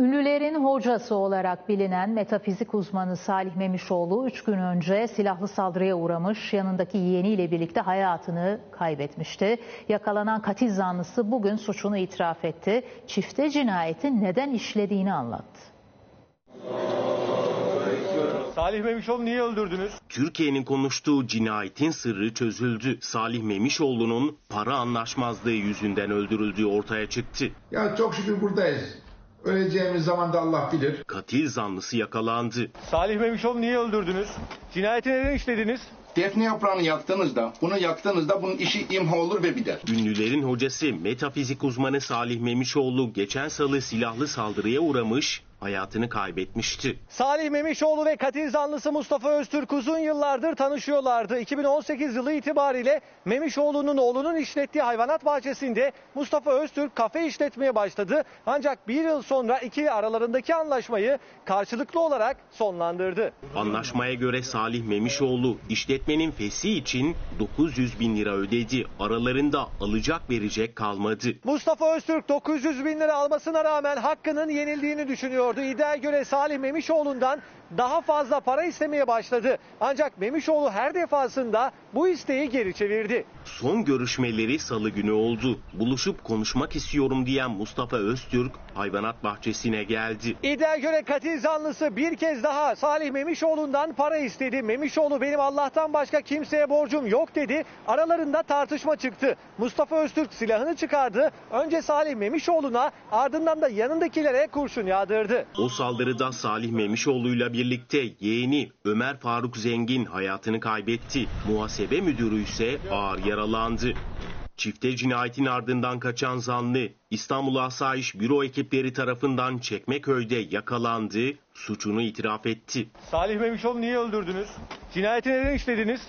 Ünlülerin hocası olarak bilinen metafizik uzmanı Salih Memişoğlu 3 gün önce silahlı saldırıya uğramış, yanındaki yeğeniyle birlikte hayatını kaybetmişti. Yakalanan katil zanlısı bugün suçunu itiraf etti. Çifte cinayeti neden işlediğini anlattı. Salih Memişoğlu niye öldürdünüz? Türkiye'nin konuştuğu cinayetin sırrı çözüldü. Salih Memişoğlu'nun para anlaşmazlığı yüzünden öldürüldüğü ortaya çıktı. Ya çok şükür buradayız. Öleceğimiz zaman da Allah bilir. Katil zanlısı yakalandı. Salih Memişoğlu niye öldürdünüz? Cinayeti neden işlediniz? Defne yaprağını yaktığınızda, bunu yaktığınızda bunun işi imha olur ve biter. Ünlülerin hocası metafizik uzmanı Salih Memişoğlu geçen salı silahlı saldırıya uğramış, hayatını kaybetmişti. Salih Memişoğlu ve katil zanlısı Mustafa Öztürk uzun yıllardır tanışıyorlardı. 2018 yılı itibariyle Memişoğlu'nun oğlunun işlettiği hayvanat bahçesinde Mustafa Öztürk kafe işletmeye başladı. Ancak bir yıl sonra ikili aralarındaki anlaşmayı karşılıklı olarak sonlandırdı. Anlaşmaya göre Salih Memişoğlu işletmenin fesi için 900 bin lira ödedi. Aralarında alacak verecek kalmadı. Mustafa Öztürk 900 bin lira almasına rağmen hakkının yenildiğini düşünüyordu. İddiaya göre Salih Memişoğlu'ndan daha fazla para istemeye başladı. Ancak Memişoğlu her defasında bu isteği geri çevirdi. Son görüşmeleri salı günü oldu. Buluşup konuşmak istiyorum diyen Mustafa Öztürk hayvanat bahçesine geldi. İddiaya göre katil zanlısı bir kez daha Salih Memişoğlu'ndan para istedi. Memişoğlu benim Allah'tan başka kimseye borcum yok dedi. Aralarında tartışma çıktı. Mustafa Öztürk silahını çıkardı. Önce Salih Memişoğlu'na ardından da yanındakilere kurşun yağdırdı. O saldırıda Salih Memişoğlu'yla birlikte yeğeni Ömer Faruk Zengin hayatını kaybetti. Muhasebe müdürü ise ağır yaralandı. Çifte cinayetin ardından kaçan zanlı İstanbul Asayiş Büro ekipleri tarafından Çekmeköy'de yakalandı, suçunu itiraf etti. Salih Memişoğlu niye öldürdünüz? Cinayeti neden işlediniz?